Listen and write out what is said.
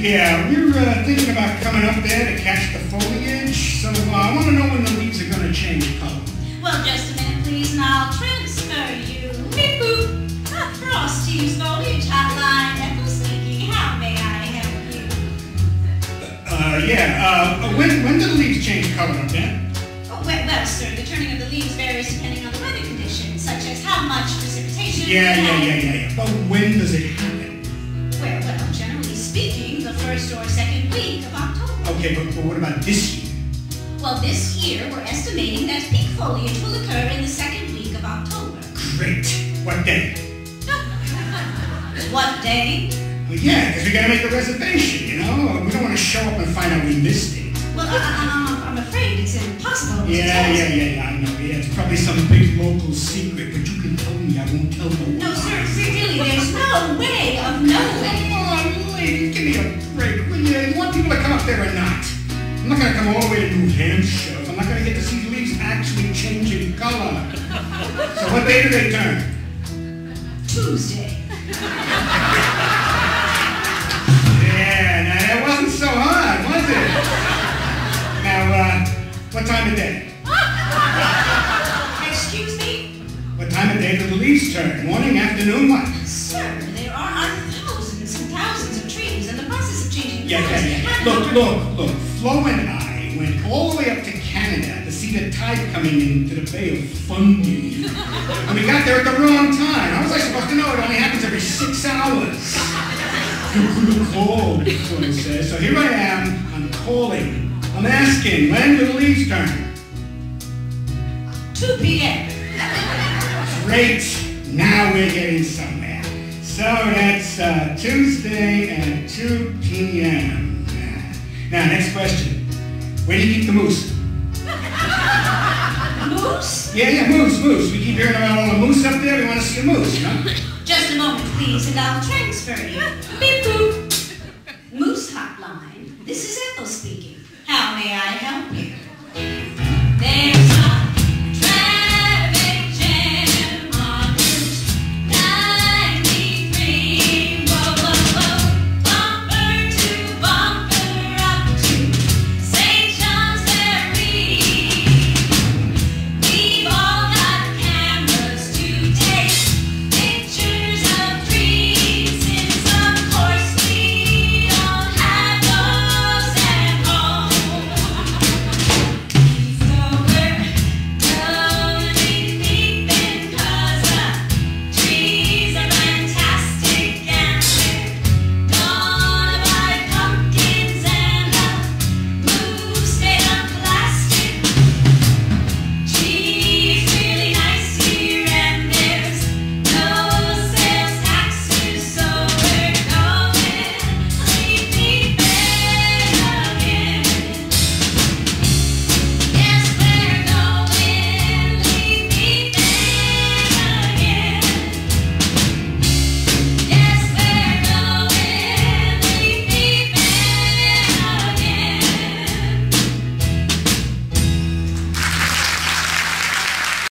Yeah, we're uh, thinking about coming up there to catch the foliage, so uh, I want to know when the leaves are going to change color. Well, just a minute, please, and I'll transfer you. Beep boop. Uh, Frosty's foliage hotline. Ethel speaking. How may I help you? Uh, yeah, uh, when, when do the leaves change color up there? Oh, well, well, sir, the turning of the leaves varies depending on the weather conditions, such as how much precipitation. Yeah, yeah, yeah, yeah, yeah. But when does it happen? Well, well, speaking, the first or second week of October. Okay, but, but what about this year? Well, this year we're estimating that peak foliage will occur in the second week of October. Great. What day? What day? Well, yeah, because we got to make a reservation, you know? We don't want to show up and find out we missed it. Well, I, I, I'm afraid it's impossible Yeah, yeah, yeah, yeah, I know. Yeah, it's probably some big local secret, but you can tell me I won't tell no one. No, sir, really, there's no way of lady, give me a break, will you? You want people to come up there or not? I'm not gonna come all the way to New Hampshire. if I'm not gonna get to see the leaves actually changing color. So what day do they turn? Tuesday. Yeah, now that wasn't so hard, was it? Now, uh, what time of day? Excuse me? What time of day do the leaves turn? Morning, afternoon, what? Sir, there are Yeah, yeah, yeah. Look, look, look. Flo and I went all the way up to Canada to see the tide coming into the Bay of Fundy. And we got there at the wrong time. How was I supposed to know it only happens every six hours? You called, Flo says. So here I am. I'm calling. I'm asking, when do the leaves turn? 2 p.m. Great. Now we're getting somewhere. So that's uh, Tuesday at 2 p.m. Now, next question. Where do you keep the moose? Moose? Yeah, yeah, moose, moose. We keep hearing about all the moose up there. We want to see a moose, you know? Just a moment, please, and I'll transfer you. Beep boop. Moose hotline. This is Ethel speaking. How may I help you?